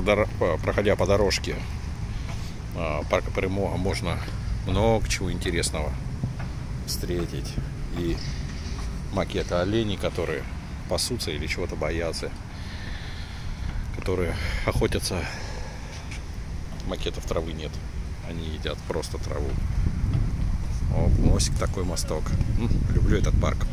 проходя по дорожке а, парка прямого а можно много чего интересного встретить. И макеты оленей, которые пасутся или чего-то боятся, которые охотятся. Макетов травы нет. Они едят просто траву. О, мостик такой мосток. Люблю этот парк.